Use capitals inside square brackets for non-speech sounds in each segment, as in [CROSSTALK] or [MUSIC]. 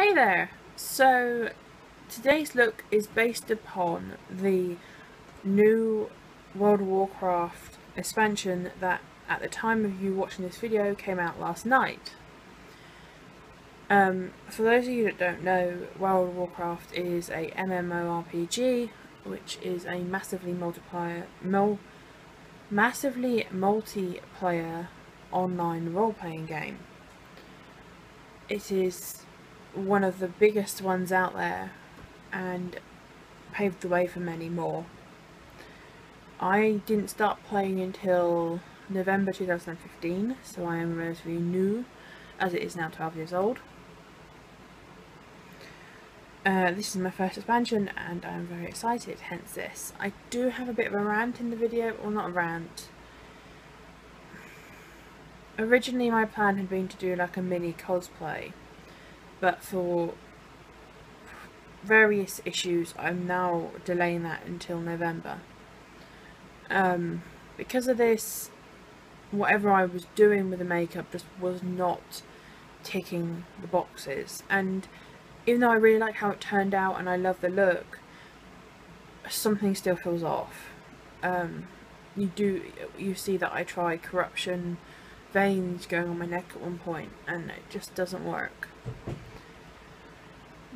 Hey there! So today's look is based upon the new World of Warcraft expansion that at the time of you watching this video came out last night. Um, for those of you that don't know, World of Warcraft is a MMORPG which is a massively multiplayer, mul massively multiplayer online role-playing game. It is one of the biggest ones out there and paved the way for many more. I didn't start playing until November 2015, so I am relatively new, as it is now 12 years old. Uh, this is my first expansion and I'm very excited, hence this. I do have a bit of a rant in the video, or not a rant. Originally my plan had been to do like a mini cosplay, but for various issues I'm now delaying that until November. Um, because of this, whatever I was doing with the makeup just was not ticking the boxes. And even though I really like how it turned out and I love the look something still feels off. Um, you do you see that I try corruption veins going on my neck at one point and it just doesn't work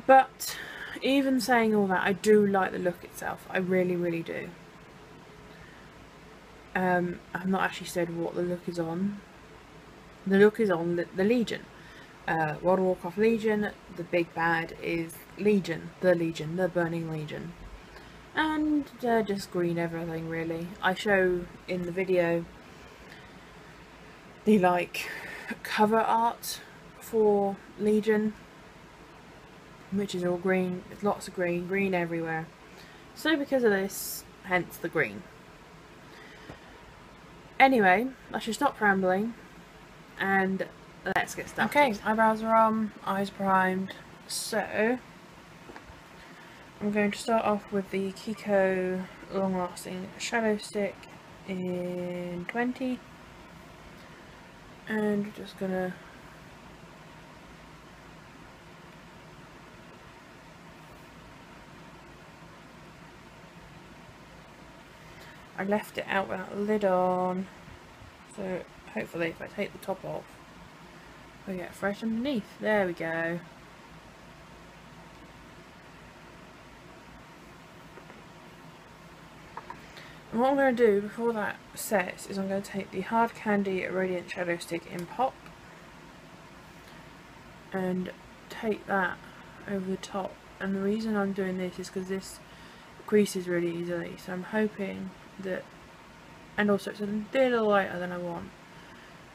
but even saying all that, I do like the look itself. I really, really do. Um, I've not actually said what the look is on. The look is on the, the Legion. Uh, World Warcraft Legion, the big bad is Legion, the Legion, the Burning Legion. And uh, just green everything really. I show in the video the like cover art for Legion which is all green. Lots of green, green everywhere. So because of this, hence the green. Anyway, I should stop rambling and let's get started. Okay, eyebrows are on, eyes primed. So, I'm going to start off with the Kiko Long Lasting Shadow Stick in 20. And just gonna I left it out without the lid on. So hopefully if I take the top off we get fresh underneath. There we go. And what I'm going to do before that sets is I'm going to take the Hard Candy Radiant Shadow Stick in Pop and take that over the top. And the reason I'm doing this is because this creases really easily. So I'm hoping that and also it's a little lighter than I want.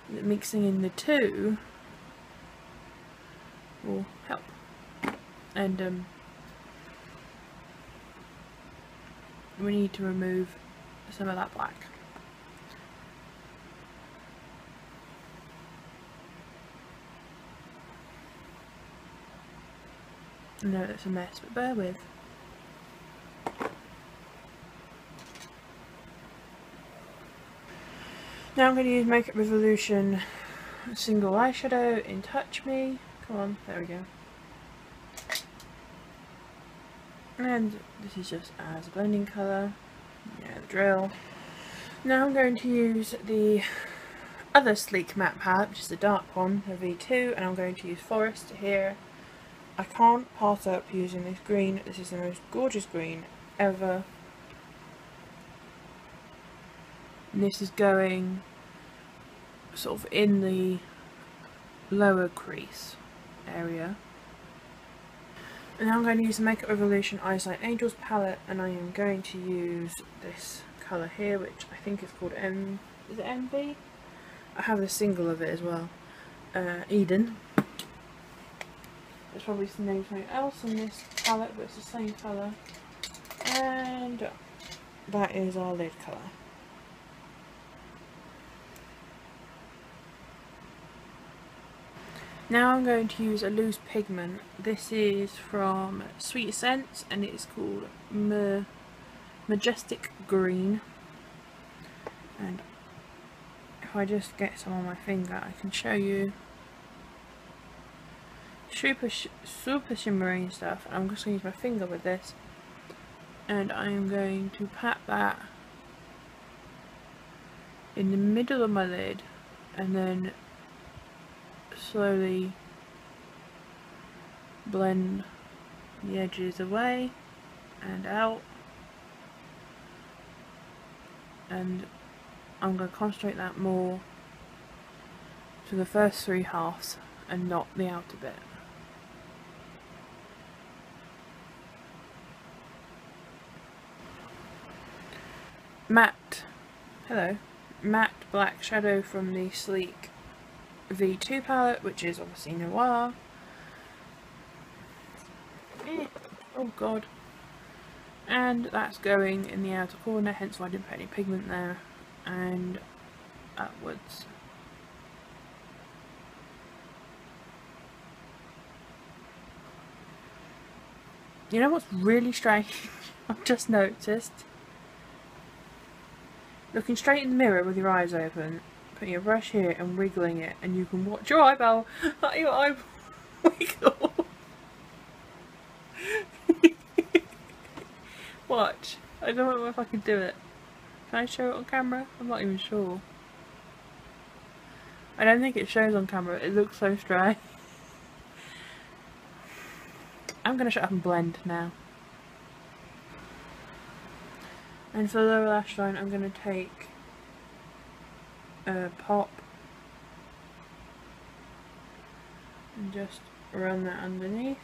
That mixing in the two will help. And um, we need to remove some of that black. I know it's a mess but bear with Now I'm going to use Makeup Revolution single eyeshadow in Touch Me. Come on, there we go. And this is just as a blending colour. Yeah, the drill. Now I'm going to use the other Sleek Matte palette, which is the dark one, the V2, and I'm going to use Forest here. I can't pass up using this green. This is the most gorgeous green ever. And this is going sort of in the lower crease area. And now I'm going to use the Makeup Revolution Eyes Like Angels palette and I am going to use this colour here which I think is called M... is it MV? I have the single of it as well. Uh, Eden. There's probably some name something else on this palette but it's the same colour. And that is our lid colour. Now I'm going to use a loose pigment. This is from Sweet Scents and it's called Ma Majestic Green. And if I just get some on my finger I can show you. super, sh super shimmering stuff. I'm just going to use my finger with this. And I'm going to pat that in the middle of my lid and then slowly blend the edges away and out. And I'm going to concentrate that more to the first three halves and not the outer bit. Matte, hello, matte black shadow from the Sleek V2 palette, which is obviously Noir. Eh, oh god. And that's going in the outer corner, hence why I didn't put any pigment there. And upwards. You know what's really strange? [LAUGHS] I've just noticed. Looking straight in the mirror with your eyes open, putting your brush here and wiggling it, and you can watch your eyebrow, [LAUGHS] your eyebrow [LAUGHS] wiggle. [LAUGHS] watch. I don't know if I can do it. Can I show it on camera? I'm not even sure. I don't think it shows on camera. It looks so strange. I'm going to shut up and blend now. And for the lash line I'm going to take a pop and just run that underneath.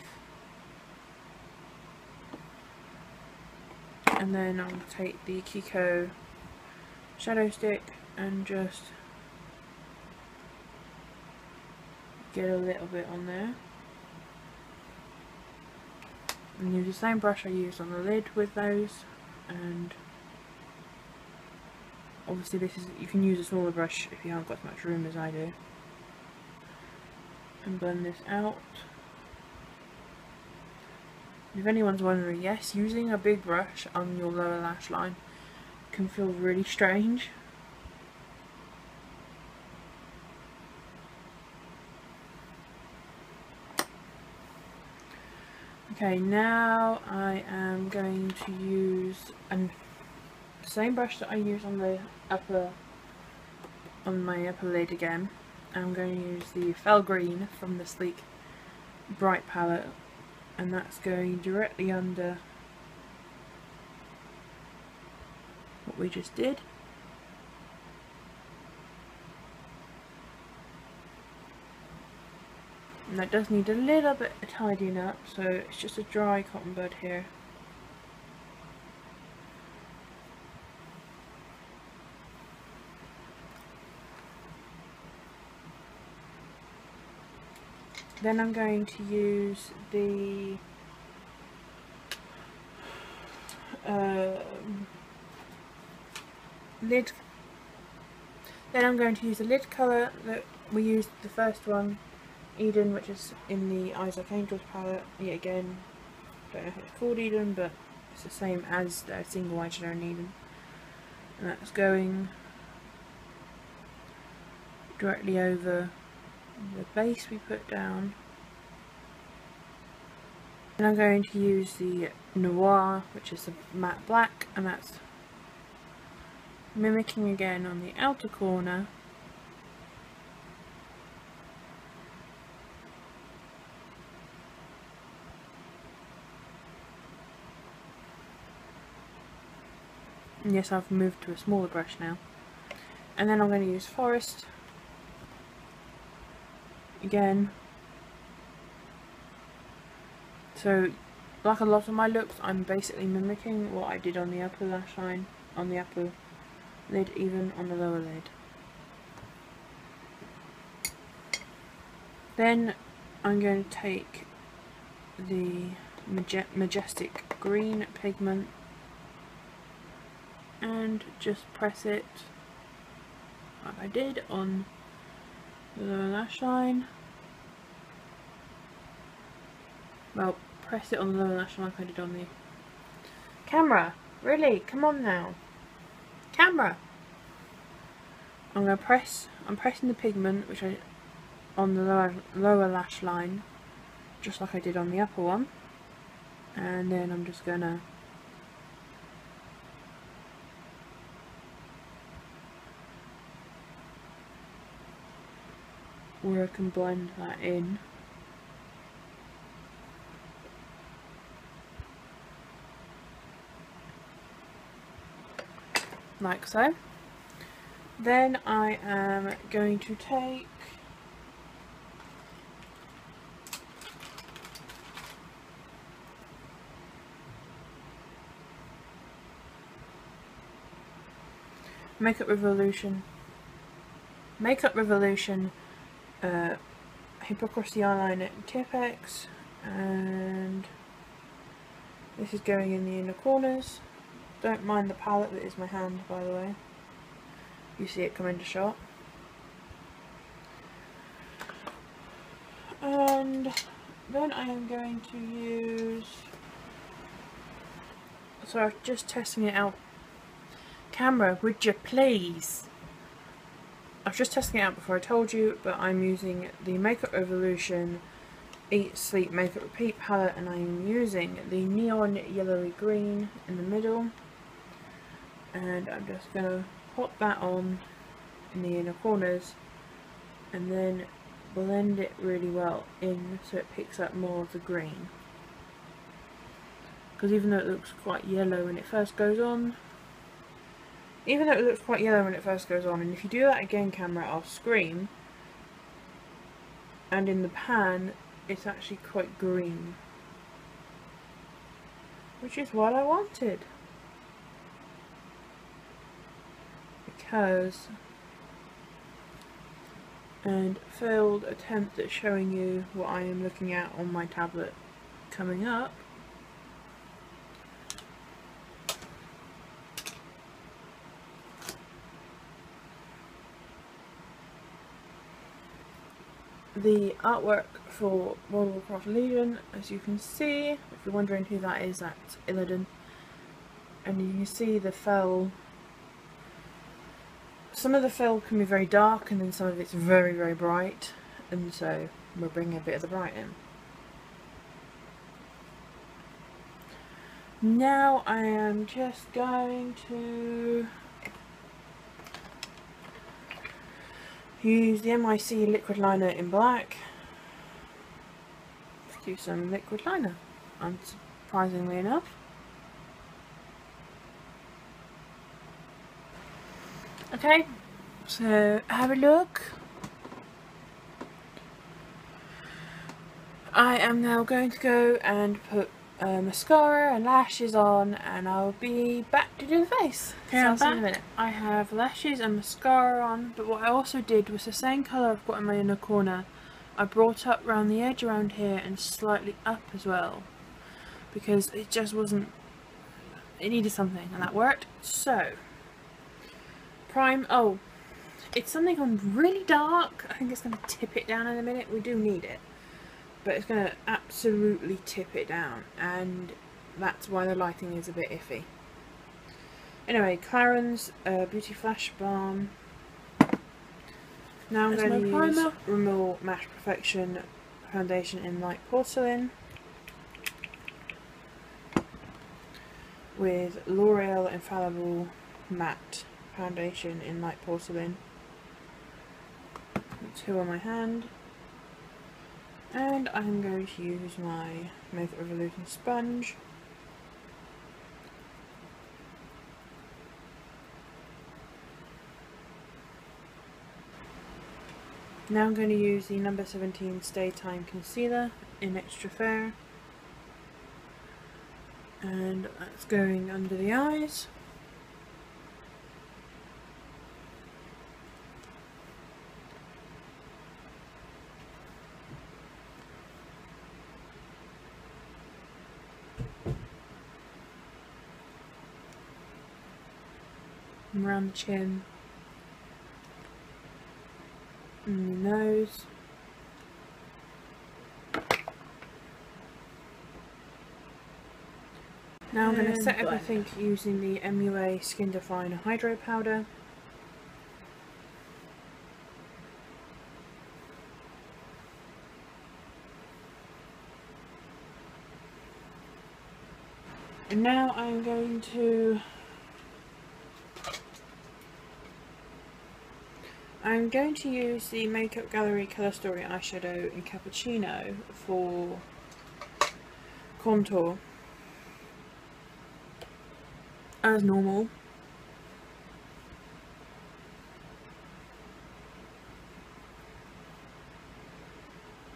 And then I'll take the Kiko shadow stick and just get a little bit on there and use the same brush I used on the lid with those and obviously this is you can use a smaller brush if you haven't got as much room as I do. And blend this out. If anyone's wondering yes using a big brush on your lower lash line can feel really strange. Okay, now I am going to use the same brush that I use on the upper, on my upper lid again. I'm going to use the Fel Green from the Sleek Bright palette and that's going directly under what we just did. and that does need a little bit of tidying up so it's just a dry cotton bud here then I'm going to use the uh, lid then I'm going to use the lid colour that we used the first one Eden, which is in the Eyes Like Angels palette. Yet again, don't know if it's called Eden, but it's the same as the single eye shadow in Eden. And that's going directly over the base we put down. And I'm going to use the Noir, which is the matte black, and that's mimicking again on the outer corner And yes, I've moved to a smaller brush now. And then I'm going to use Forest. Again. So, like a lot of my looks, I'm basically mimicking what I did on the upper lash line, on the upper lid, even on the lower lid. Then I'm going to take the Majestic Green pigment and just press it like I did on the lower lash line. Well, press it on the lower lash line like I did on the camera. Really? Come on now. Camera. I'm going to press, I'm pressing the pigment which I on the lower, lower lash line just like I did on the upper one and then I'm just gonna where I can blend that in like so then I am going to take Makeup Revolution Makeup Revolution uh, Hypocrisy Eyeliner Tipp-Ex and this is going in the inner corners. Don't mind the palette that is my hand by the way. You see it come into shot. And then I am going to use so I'm just testing it out Camera, would you please? I was just testing it out before I told you, but I'm using the Makeup Revolution Eat Sleep Makeup Repeat palette and I'm using the neon yellowy green in the middle and I'm just to pop that on in the inner corners and then blend it really well in so it picks up more of the green because even though it looks quite yellow when it first goes on even though it looks quite yellow when it first goes on, and if you do that again camera off screen, and in the pan, it's actually quite green. Which is what I wanted. Because, and failed attempt at showing you what I am looking at on my tablet coming up. the artwork for World of Warcraft Legion, as you can see, if you're wondering who that is, that's Illidan. And you can see the fel, some of the fel can be very dark and then some of it's very very bright and so we're bringing a bit of the bright in. Now I am just going to Use the NYC liquid liner in black. Let's do some liquid liner, unsurprisingly enough. Okay, so have a look. I am now going to go and put uh, mascara and lashes on and I'll be back to do the face. Okay, so I'm back. In a minute. I have lashes and mascara on but what I also did was the same colour I've got in my inner corner I brought up around the edge around here and slightly up as well because it just wasn't it needed something and that worked so prime oh it's something on really dark. I think it's going to tip it down in a minute. We do need it. But it's going to absolutely tip it down. And that's why the lighting is a bit iffy. Anyway, Clarins uh, Beauty Flash Balm. Now I'm going to use Rimmel Match Perfection Foundation in Light Porcelain. With L'Oreal Infallible Matte Foundation in Light Porcelain. Two on my hand. And I'm going to use my Makeup Revolution sponge. Now I'm going to use the number 17 Stay Time Concealer in Extra Fair. And that's going under the eyes. and around the chin. And the nose. Now I'm going to set everything using the MUA Skin Definer Hydro Powder. And now I'm going to I'm going to use the Makeup Gallery Colour Story eyeshadow in Cappuccino for contour as normal.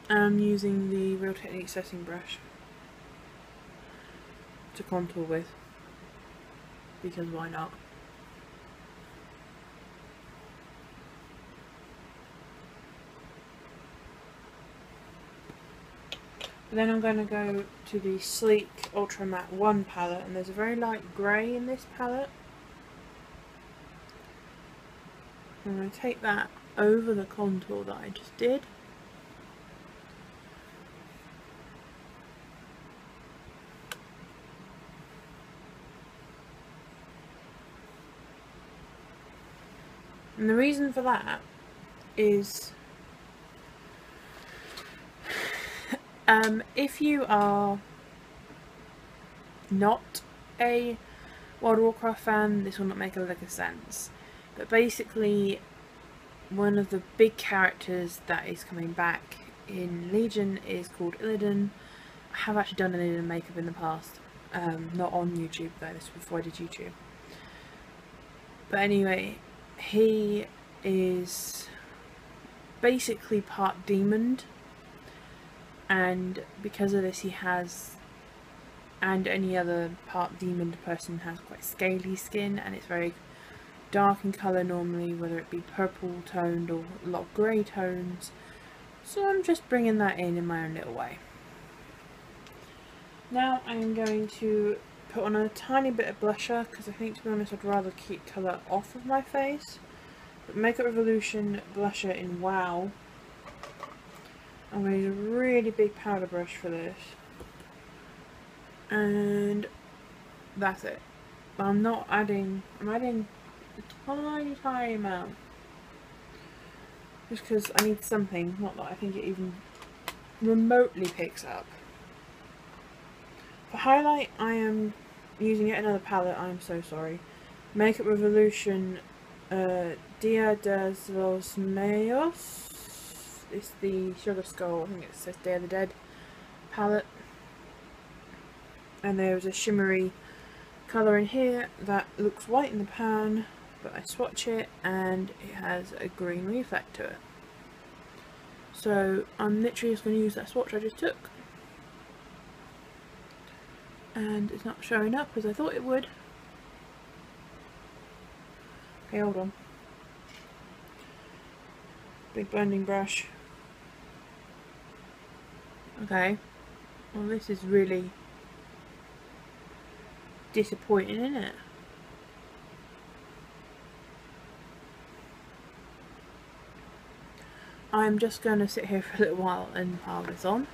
I'm using the Real Technique setting brush to contour with because why not? Then I'm going to go to the Sleek Ultra Matte 1 palette and there's a very light grey in this palette. I'm going to take that over the contour that I just did. And the reason for that is um, if you are not a World of Warcraft fan, this will not make a lick of sense. But basically, one of the big characters that is coming back in Legion is called Illidan. I have actually done an Illidan makeup in the past. Um, not on YouTube though, this was before I did YouTube. But anyway, he is basically part demon and because of this he has and any other part demon person has quite scaly skin and it's very dark in colour normally whether it be purple toned or a lot of grey tones so I'm just bringing that in in my own little way. Now I'm going to put on a tiny bit of blusher because I think to be honest I'd rather keep colour off of my face. But Makeup Revolution blusher in WoW. I'm going to use a really big powder brush for this. And that's it. But I'm not adding, I'm adding a tiny tiny amount. Just because I need something, not that I think it even remotely picks up. For highlight, I am using yet another palette, I'm so sorry. Makeup Revolution uh, Dia de los Muertos. It's the Sugar Skull, I think it says Day of the Dead palette. And there's a shimmery colour in here that looks white in the pan, but I swatch it and it has a green reflect to it. So I'm literally just going to use that swatch I just took and it's not showing up as I thought it would. Okay, hold on. Big blending brush. Okay. Well, this is really disappointing, isn't it? I'm just going to sit here for a little while and pile this on.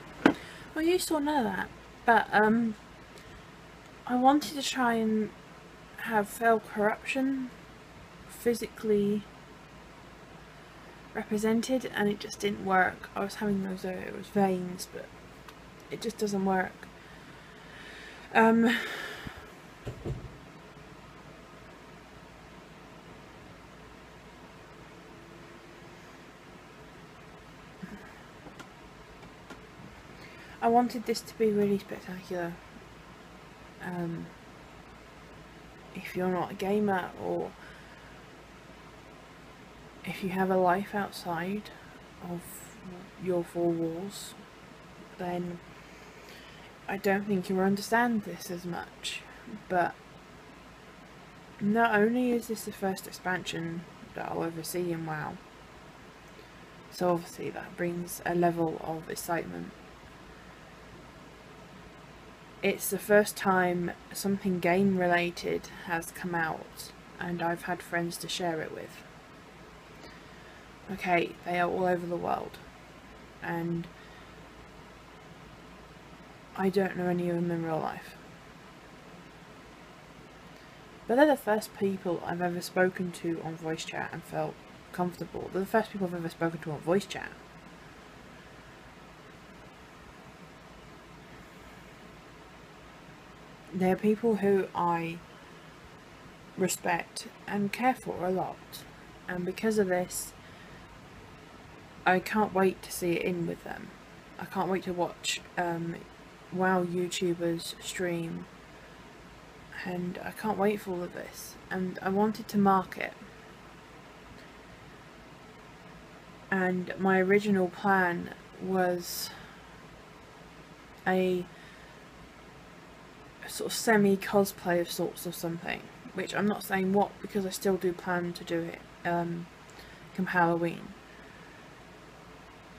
Well, you saw none of that, but um, I wanted to try and have Fel corruption physically represented and it just didn't work. I was having those, uh, it was veins, but it just doesn't work. Um, I wanted this to be really spectacular um, if you're not a gamer or if you have a life outside of your four walls then I don't think you'll understand this as much but not only is this the first expansion that I'll ever see in WoW so obviously that brings a level of excitement it's the first time something game related has come out and I've had friends to share it with. Okay, they are all over the world and I don't know any of them in real life. But they're the first people I've ever spoken to on voice chat and felt comfortable. They're the first people I've ever spoken to on voice chat. they're people who I respect and care for a lot and because of this I can't wait to see it in with them. I can't wait to watch um, WoW YouTubers stream. And I can't wait for all of this. And I wanted to mark it and my original plan was a sort of semi cosplay of sorts or something which I'm not saying what because I still do plan to do it um, come Halloween.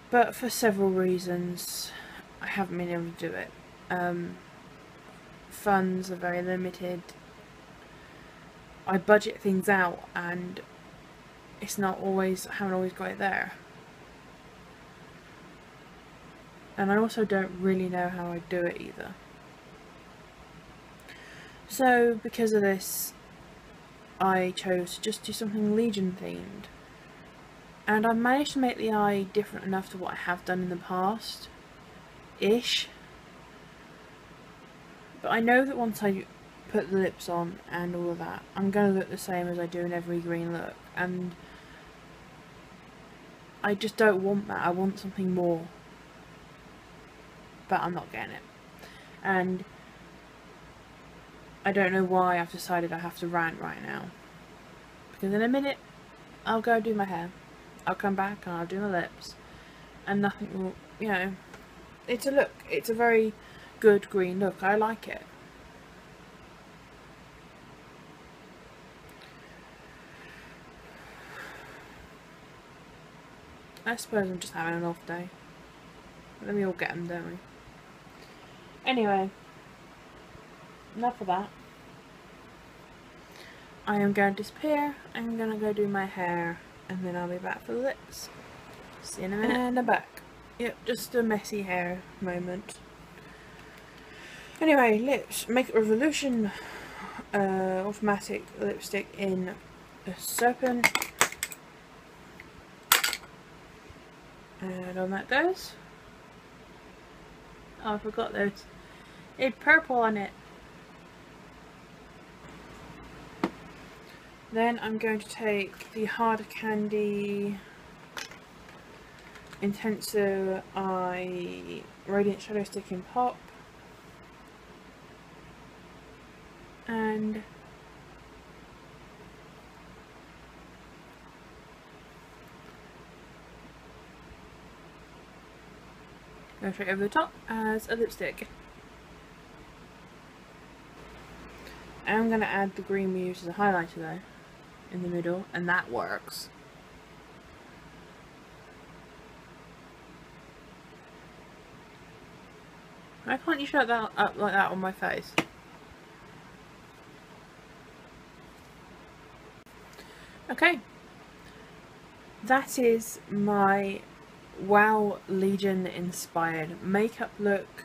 But for several reasons I haven't been able to do it um, funds are very limited I budget things out and it's not always, I haven't always got it there. And I also don't really know how I do it either. So because of this, I chose to just do something Legion themed. And I managed to make the eye different enough to what I have done in the past. Ish. But I know that once I put the lips on and all of that, I'm going to look the same as I do in every green look. And I just don't want that. I want something more. But I'm not getting it. And I don't know why I've decided I have to rant right now. Because in a minute, I'll go do my hair. I'll come back and I'll do my lips. And nothing will, you know, it's a look. It's a very good green look. I like it. I suppose I'm just having an off day. Let me all get them, don't we? Anyway, enough of that. I am going to disappear. I'm going to go do my hair and then I'll be back for the lips. See you in a minute. [LAUGHS] And I'm back. Yep, just a messy hair moment. Anyway, lips. Makeup Revolution uh, automatic lipstick in a serpent. And on that goes. Oh, I forgot there's a purple on it. Then I'm going to take the Hard Candy Intenso Eye Radiant Shadow Stick in Pop. And go straight over the top as a lipstick. I'm going to add the green we used as a highlighter though in the middle and that works. Why can't you shut that up like that on my face? Okay. That is my WoW Legion inspired makeup look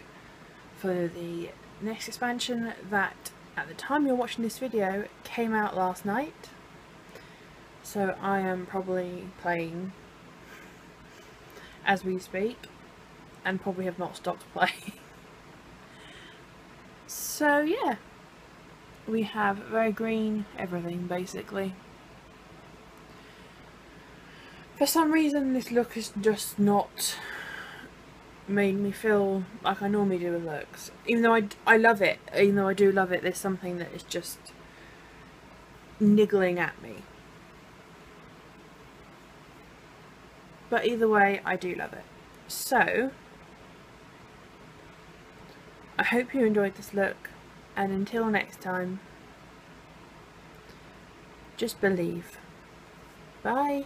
for the next expansion that at the time you're watching this video came out last night so I am probably playing as we speak and probably have not stopped [LAUGHS] playing so yeah we have very green everything basically for some reason this look is just not made me feel like I normally do with looks. Even though I, I love it, even though I do love it, there's something that is just niggling at me. But either way, I do love it. So, I hope you enjoyed this look, and until next time, just believe. Bye.